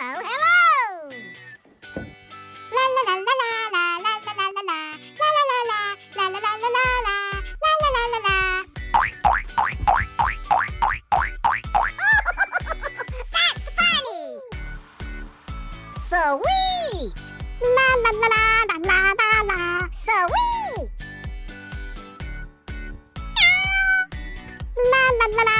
hello, hello. La la la la la la la la la la la la la la la la la la la la. Sweet. La la la la la la la. Sweet. La la la la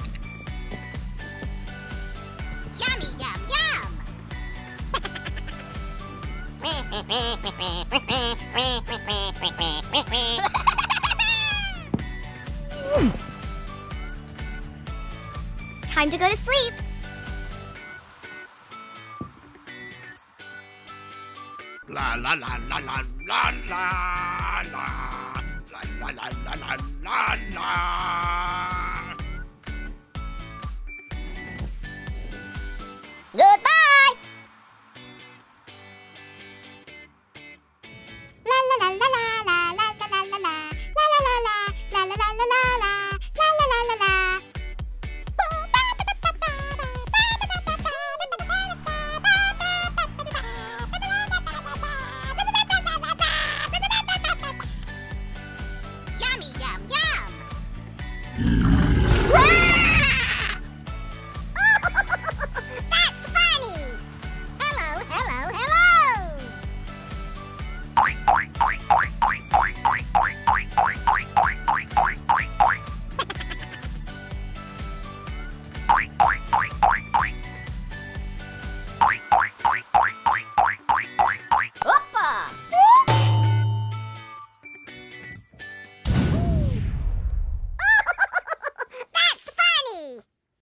Time to go to sleep. La la la la la la la la la la la la la la Yeah.